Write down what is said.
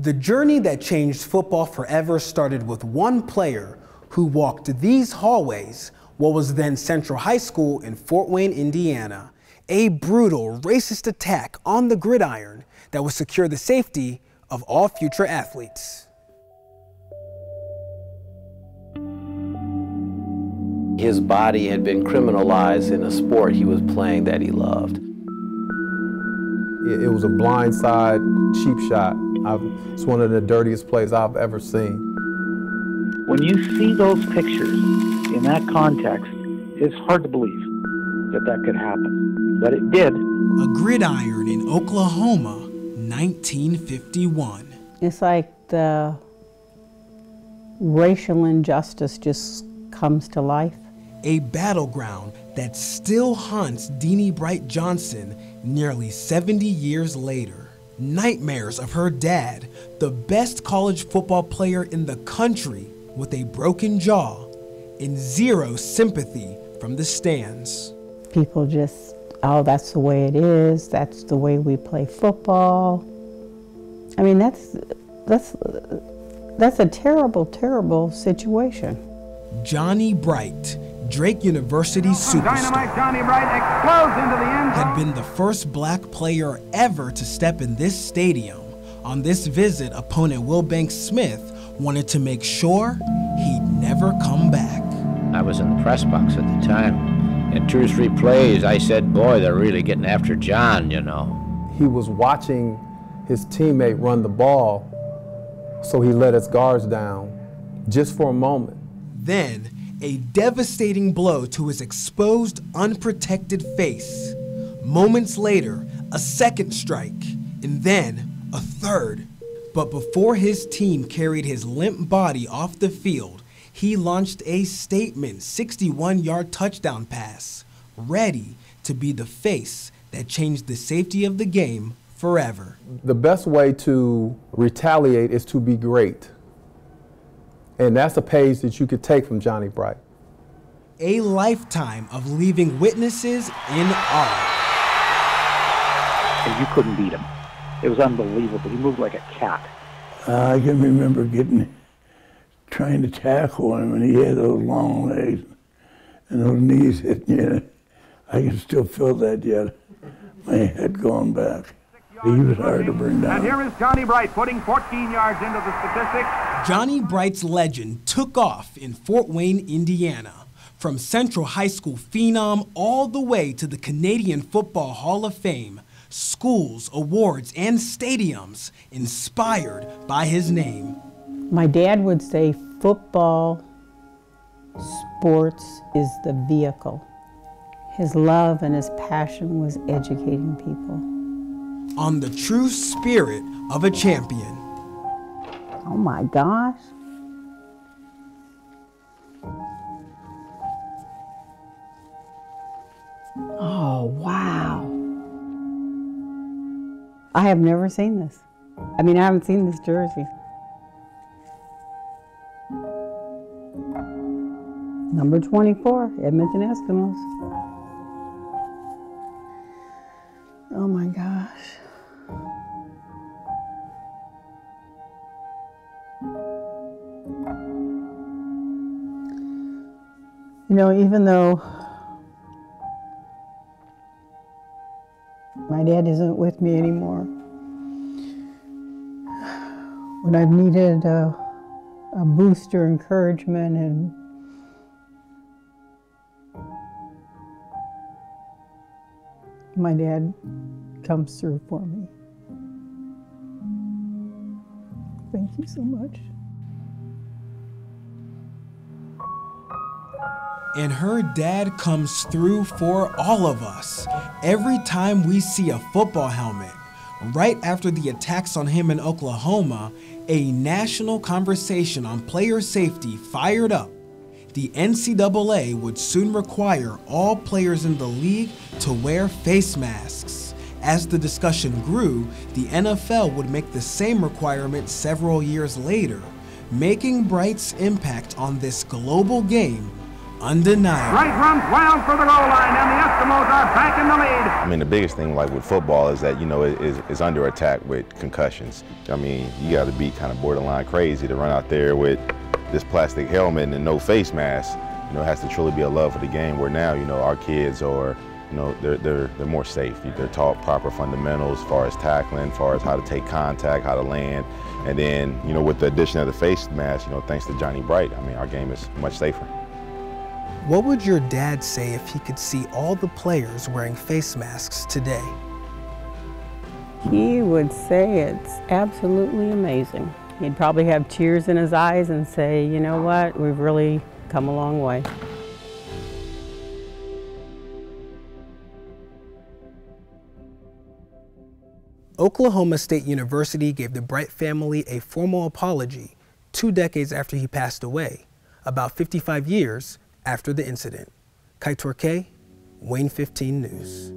The journey that changed football forever started with one player who walked these hallways, what was then Central High School in Fort Wayne, Indiana. A brutal, racist attack on the gridiron that would secure the safety of all future athletes. His body had been criminalized in a sport he was playing that he loved. It was a blindside cheap shot. I've, it's one of the dirtiest plays I've ever seen. When you see those pictures in that context, it's hard to believe that that could happen, but it did. A gridiron in Oklahoma, 1951. It's like the racial injustice just comes to life. A battleground that still haunts Deanie Bright Johnson nearly 70 years later. Nightmares of her dad, the best college football player in the country with a broken jaw, and zero sympathy from the stands. People just, oh, that's the way it is. That's the way we play football. I mean, that's that's that's a terrible, terrible situation. Johnny Bright, Drake University's superstar, Dynamite Johnny Bright explodes into the end zone. had been the first black player ever to step in this stadium. On this visit, opponent Wilbanks Smith wanted to make sure he'd never come back. I was in the press box at the time. In two or three plays, I said, boy, they're really getting after John, you know. He was watching his teammate run the ball, so he let his guards down just for a moment. Then, a devastating blow to his exposed, unprotected face. Moments later, a second strike, and then a third. But before his team carried his limp body off the field, he launched a statement 61 yard touchdown pass, ready to be the face that changed the safety of the game forever. The best way to retaliate is to be great. And that's a page that you could take from Johnny Bright. A lifetime of leaving witnesses in awe. And you couldn't beat him. It was unbelievable. He moved like a cat. Uh, I can remember getting, trying to tackle him, and he had those long legs and those knees hitting you. I can still feel that yet. My head going back. He was hard to bring And here is Johnny Bright putting 14 yards into the statistics. Johnny Bright's legend took off in Fort Wayne, Indiana. From Central High School phenom all the way to the Canadian Football Hall of Fame, schools, awards, and stadiums inspired by his name. My dad would say football, sports is the vehicle. His love and his passion was educating people. On the true spirit of a champion. Oh my gosh. Oh, wow. I have never seen this. I mean, I haven't seen this jersey. Number 24, Edmonton Eskimos. My gosh. You know, even though my dad isn't with me anymore, when I've needed a, a boost or encouragement and my dad comes through for me. Thank you so much. And her dad comes through for all of us. Every time we see a football helmet, right after the attacks on him in Oklahoma, a national conversation on player safety fired up. The NCAA would soon require all players in the league to wear face masks. As the discussion grew, the NFL would make the same requirement several years later, making Bright's impact on this global game undeniable. Bright runs wild for the goal line, and the Eskimos are back in the lead. I mean, the biggest thing, like with football, is that you know it is, is under attack with concussions. I mean, you got to be kind of borderline crazy to run out there with this plastic helmet and no face mask. You know, it has to truly be a love for the game. Where now, you know, our kids are, you know, they're they're they're more safe. They're taught proper fundamentals as far as tackling, as far as how to take contact, how to land, and then you know, with the addition of the face mask, you know, thanks to Johnny Bright, I mean, our game is much safer. What would your dad say if he could see all the players wearing face masks today? He would say it's absolutely amazing. He'd probably have tears in his eyes and say, you know what, we've really come a long way. Oklahoma State University gave the Bright family a formal apology two decades after he passed away, about 55 years after the incident. Kai Torque, WANE 15 News.